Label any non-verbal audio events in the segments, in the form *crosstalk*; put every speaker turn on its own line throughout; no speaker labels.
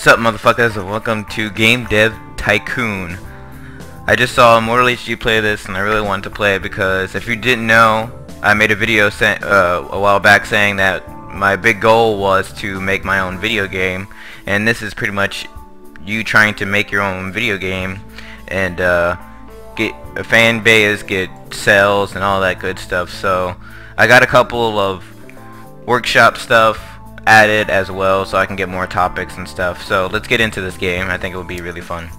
Sup motherfuckers and welcome to Game Dev Tycoon. I just saw Immortal HD play this and I really wanted to play it because if you didn't know, I made a video uh, a while back saying that my big goal was to make my own video game and this is pretty much you trying to make your own video game and uh, get a fan base, get sales and all that good stuff. So I got a couple of workshop stuff added as well so I can get more topics and stuff. So let's get into this game. I think it will be really fun.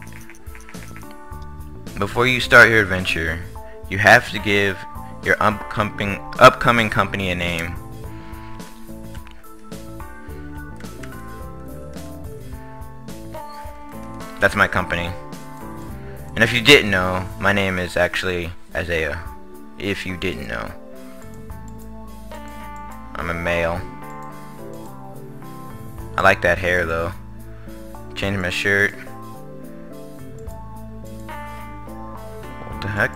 Before you start your adventure, you have to give your upcoming upcoming company a name. That's my company. And if you didn't know, my name is actually Isaiah. If you didn't know. I'm a male. I like that hair though. Change my shirt. What the heck?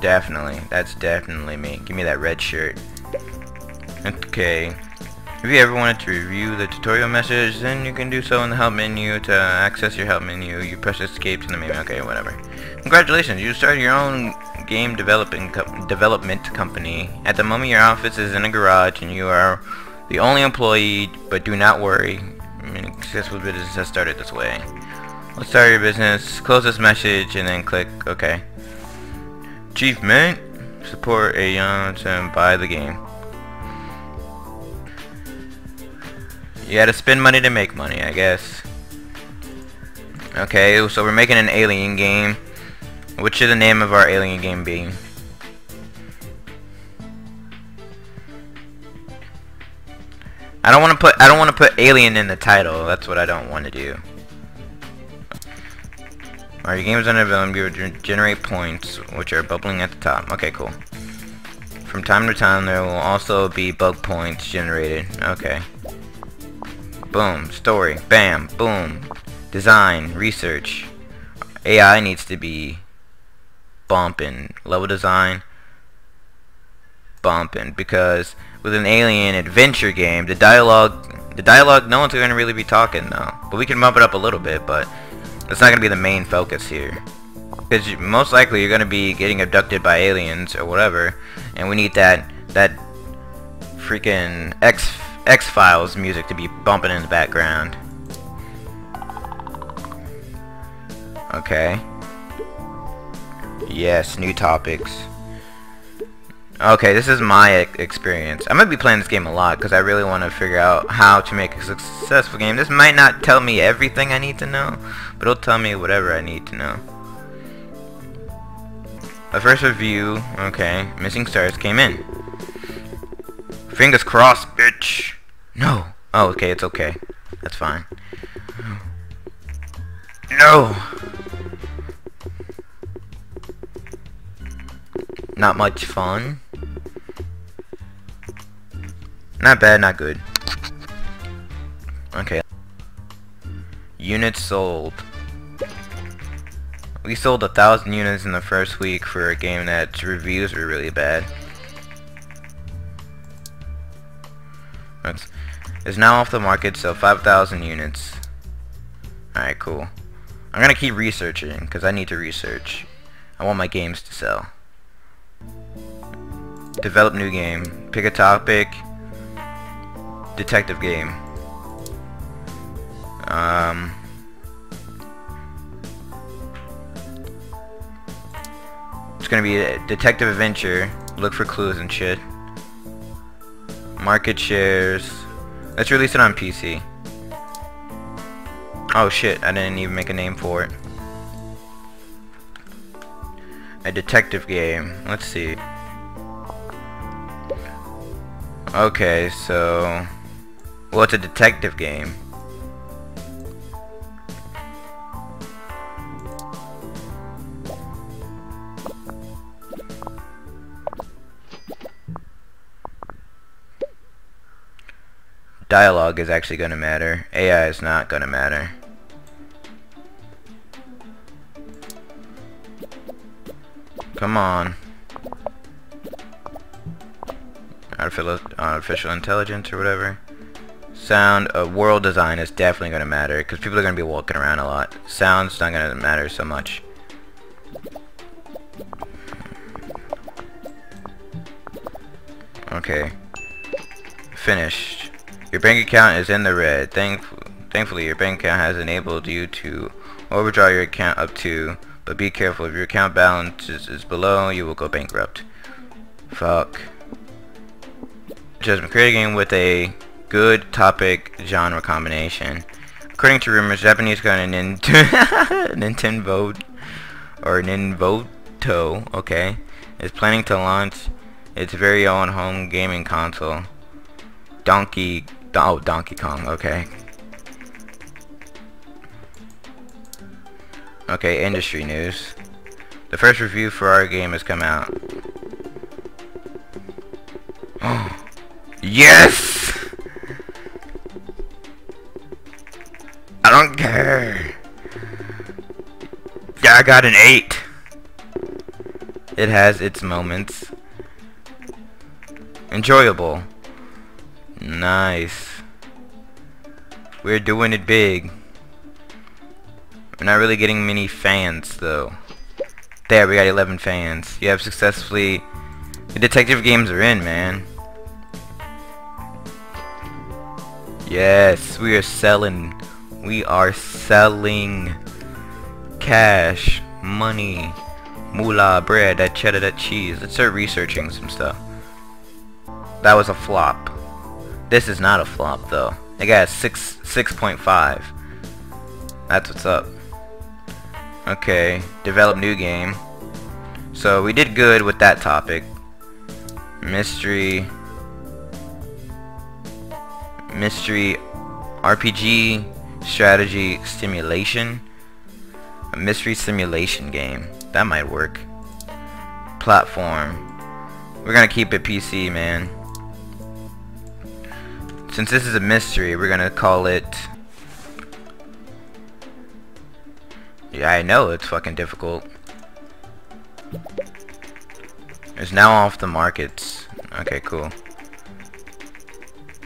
Definitely. That's definitely me. Give me that red shirt. Okay. If you ever wanted to review the tutorial message, then you can do so in the help menu. To access your help menu, you press escape to the menu. Okay, whatever. Congratulations, you started your own game developing co development company. At the moment, your office is in a garage, and you are the only employee, but do not worry. I mean, successful business has started this way. Let's start your business. Close this message and then click OK. Achievement. Support a young to buy the game. You gotta spend money to make money, I guess. Okay, so we're making an alien game. What should the name of our alien game be? I don't want to put I don't want to put alien in the title. That's what I don't want to do. Are your games under development, you generate points, which are bubbling at the top. Okay, cool. From time to time, there will also be bug points generated. Okay. Boom. Story. Bam. Boom. Design. Research. AI needs to be bumping. Level design. Bumping. Because with an alien adventure game, the dialogue, the dialogue, no one's gonna really be talking though. But we can bump it up a little bit, but it's not gonna be the main focus here. Because most likely you're gonna be getting abducted by aliens or whatever, and we need that that freaking X X Files music to be bumping in the background. Okay. Yes, new topics. Okay, this is my experience. I'm going to be playing this game a lot because I really want to figure out how to make a successful game. This might not tell me everything I need to know, but it'll tell me whatever I need to know. A first review, okay, missing stars came in. Fingers crossed, bitch. No. Oh, okay, it's okay. That's fine. No. Not much fun. Not bad, not good. Okay. Units sold. We sold a thousand units in the first week for a game that reviews were really bad. That's it's now off the market, so 5,000 units. Alright, cool. I'm gonna keep researching, because I need to research. I want my games to sell. Develop new game. Pick a topic detective game. Um, it's gonna be a detective adventure. Look for clues and shit. Market shares. Let's release it on PC. Oh shit, I didn't even make a name for it. A detective game. Let's see. Okay, so... Well, it's a detective game. Dialogue is actually going to matter. AI is not going to matter. Come on. Artificial, artificial intelligence or whatever. Sound, uh, world design is definitely going to matter because people are going to be walking around a lot. Sound's not going to matter so much. Okay. Finished. Your bank account is in the red. Thank thankfully, your bank account has enabled you to overdraw your account up to, but be careful. If your account balance is, is below, you will go bankrupt. Fuck. Just create a game with a good topic genre combination. According to rumors, Japanese kind of *laughs* Nintendo or Ninvento, okay, is planning to launch its very own home gaming console. Donkey, oh Donkey Kong, okay. Okay, industry news. The first review for our game has come out. *gasps* yes! I. Yeah, I got an 8. It has its moments. Enjoyable. Nice. We're doing it big. We're not really getting many fans, though. There, we got 11 fans. You have successfully... The detective games are in, man. Yes, we are selling. We are selling cash, money, moolah, bread, that cheddar, that cheese. Let's start researching some stuff. That was a flop. This is not a flop though. I got 6 6.5. That's what's up. Okay, develop new game. So we did good with that topic. Mystery Mystery RPG strategy simulation. A mystery simulation game. That might work. Platform. We're gonna keep it PC, man. Since this is a mystery, we're gonna call it... Yeah, I know it's fucking difficult. It's now off the markets. Okay, cool.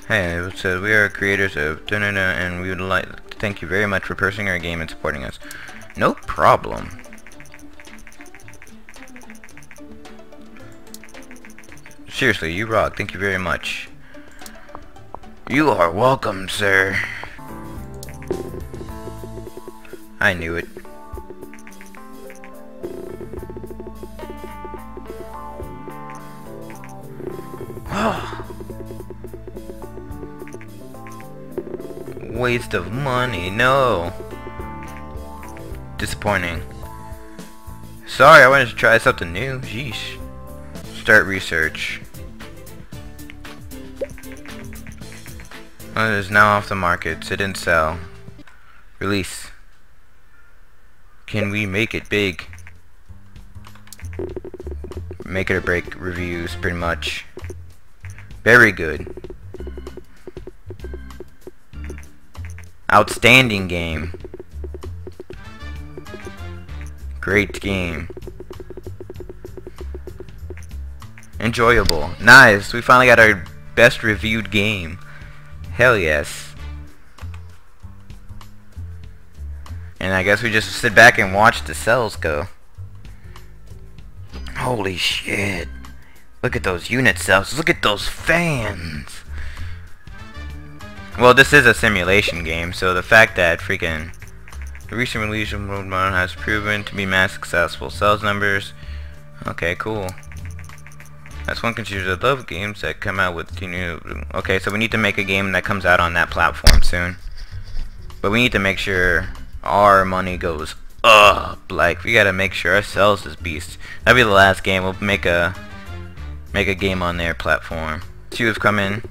Hey, says we are creators of -da, and we would like thank you very much for purchasing our game and supporting us. No problem. Seriously, you rock. Thank you very much. You are welcome, sir. I knew it. *sighs* Waste of money, no. Disappointing. Sorry, I wanted to try something new. Jeesh. Start research. It is now off the market. It didn't sell. Release. Can we make it big? Make it or break reviews, pretty much. Very good. Outstanding game. Great game. Enjoyable. Nice. We finally got our best reviewed game. Hell yes. And I guess we just sit back and watch the cells go. Holy shit. Look at those unit cells. Look at those fans. Well, this is a simulation game, so the fact that freaking the recent release of World Modern has proven to be mass successful. Sales numbers. Okay, cool. That's one considers I love games that come out with you know okay so we need to make a game that comes out on that platform soon but we need to make sure our money goes up like we gotta make sure our sales this beast that'll be the last game we'll make a make a game on their platform two have come in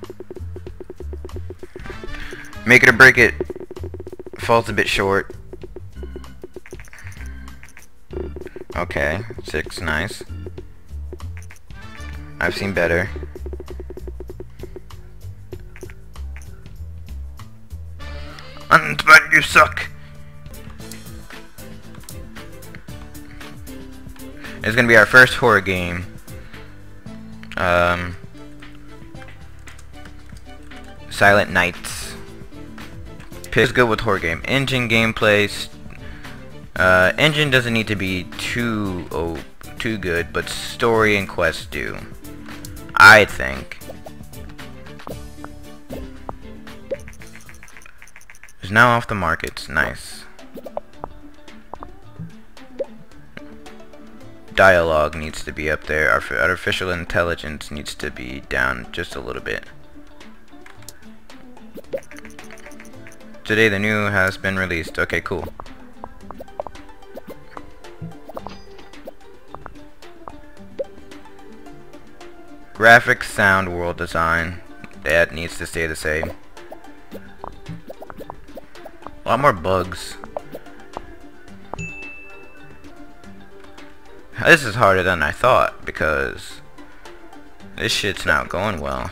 make it or break it falls a bit short okay six nice I've seen better. Ant-Man, you suck! It's gonna be our first horror game. Um, Silent Nights. Pick is good with horror game. Engine gameplay. Uh, engine doesn't need to be too oh, too good, but story and quests do. I think. It's now off the market. Nice. Dialogue needs to be up there. Artificial intelligence needs to be down just a little bit. Today the new has been released. Okay, cool. Graphics, sound, world design. That needs to stay the same. A lot more bugs. This is harder than I thought because this shit's not going well.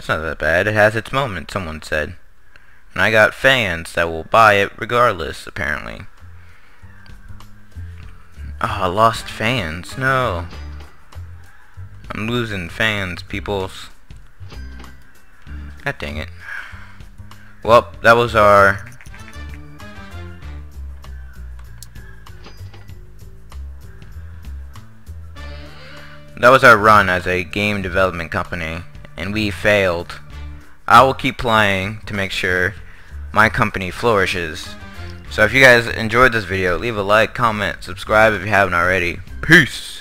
That's not that bad. It has its moment, someone said. And I got fans that will buy it regardless, apparently. Ah, oh, lost fans. No. I'm losing fans, peoples. God dang it. Well, that was our... That was our run as a game development company, and we failed. I will keep playing to make sure my company flourishes. So if you guys enjoyed this video, leave a like, comment, subscribe if you haven't already. Peace!